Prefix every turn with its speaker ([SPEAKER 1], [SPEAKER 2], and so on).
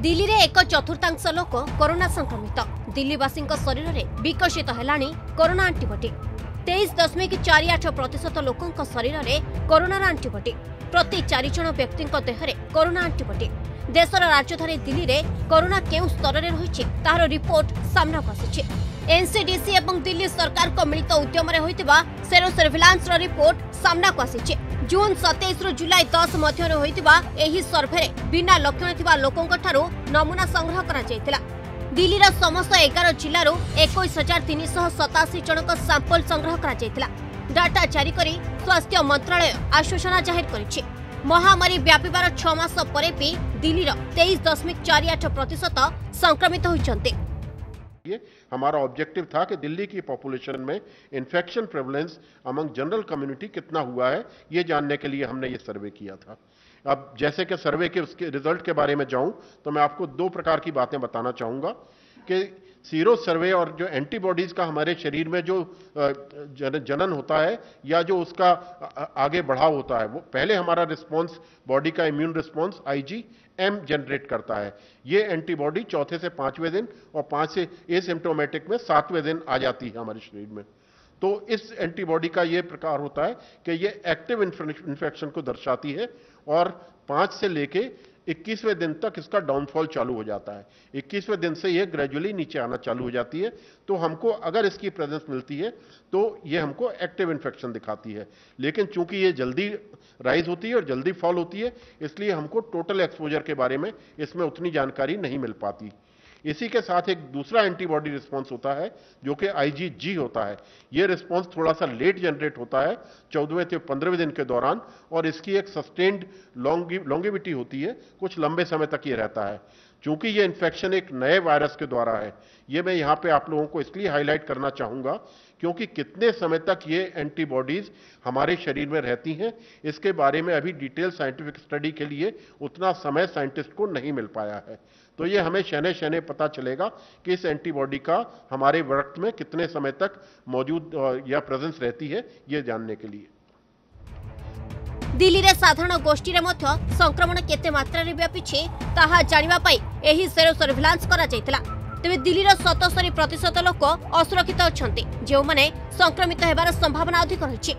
[SPEAKER 1] দিল্লীরে এক চতুর্থাংশ লোক করোনা সংক্রমিত দিল্লীবাসী শরীরের বিকশিত হলানি করোনা আন্টিবডি তেইশ দশমিক চারি আঠ প্রত লোক শরীরের করোনার আন্টিবডি প্রতি চারিজন ব্যক্তি দেহরে করোনা আন্টিবডি দেশের রাজধানী দিল্লীরে করোনা কেউ স্তরের রয়েছে তাহার রিপোর্ট সামনাকু আসিছে এনসিডিসি এবং দিল্লী সরকার মিলিত উদ্যমরে হয়েছে সেরো সর্ভিলান্সর রিপোর্ট সামনাকু আসিছে জুন সতেইশরু জুলাই দশ মধ্যে হয়েছে এই সর্ভে বিনা লক্ষণ থাকা লোকঠার নমুনা সংগ্রহ করা দিল্লির সমস্ত এগার জেলার একুশ হাজার তিনশহ সতাশি জনক স্যাম্পল সংগ্রহ করা ডাটা জারি করে স্বাস্থ্য মন্ত্রালয় আশ্বসনা জাহির করেছে মহামারী ব্যাপার ছমাস পরে বি দিল্লির তেইশ দশমিক চারি আট প্রত সংক্রমিত হয়েছেন
[SPEAKER 2] ये हमारा ऑब्जेक्टिव था कि दिल्ली की पॉपुलेशन में infection prevalence among general community कितना हुआ है, ये जानने के लिए हमने ये सर्वे किया था। अब जैसे कि सर्वे के उसके रिज़ल्ट के बारे में जाऊँ तो मैं आपको दो प्रकार की बातें बताना चाहूँगा। कि सीरो सर्वे और जो एंटीबॉडीज का हमारे शरीर में जो जन, जनन होता है या जो उसका आगे बढ़ाव होता है वो पहले हमारा रिस्पांस बॉडी का immune response I G M generate करता है। ये एंटीबॉडी चौथे से पाँचवें दिन और पाँच से एसिम्टोमेटिक में सातवें दिन आ जाती है हमारे शरीर में। तो इस एंटीबॉडी का ये प्रकार होता है कि ये एक्टिव इन्फेक्शन को दर्शाती है और पाँच से लेके 21वें दिन तक इसका डाउनफॉल चालू हो जाता है। 21वें दिन से ये ग्रेजुअली नीचे आना चालू हो जाती है। तो हमको अगर इसकी प्रेजेंस मिलती है तो ये हमको एक्टिव इन्फेक्शन दिखाती है। लेकिन चूँकि ये जल्दी राइज होती है और जल्दी फॉल होती है, इसलिए हमको टोटल एक्सपोजर के बारे में इसमें उतनी जानकारी नहीं मिल पाती। इसी के साथ एक दूसरा एंटीबॉडी रिस्पांस होता है, जो कि आईजीजी होता है। ये रिस्पांस थोड़ा सा लेट जनरेट होता है, चौदहवें से पंद्रहवें दिन के दौरान, और इसकी एक सस्टेन्ड लॉन्गिविटी होती है, कुछ लंबे समय तक ये रहता है। चूँकि ये इन्फेक्शन एक नए वायरस के द्वारा है, ये मैं यहाँ पे आप लोगों को इसलिए हाईलाइट करना चाहूँगा, क्योंकि कितने समय तक ये एंटीबॉडीज हमारे शरीर में रहती हैं, इसके बारे में अभी डिटेल साइंटिफिक स्टडी के लिए उतना समय साइंटिस्ट को नहीं मिल पाया है। तो ये हमें शहने शहने पता चलेगा कि इस एंटीबॉडी का हमारे वक्त में कितने समय तक मौजूद या प्रेजेंस रहती है, ये जानने के लिए।
[SPEAKER 1] दिल्ली साधारण गोष्ठी में संक्रमण केते व्यापी जानवापी सेरो सर्भिलांस तेज दिल्ली सतस्तरी प्रतिशत लोक असुरक्षित अच्छा जो संक्रमित होवार अधिक रही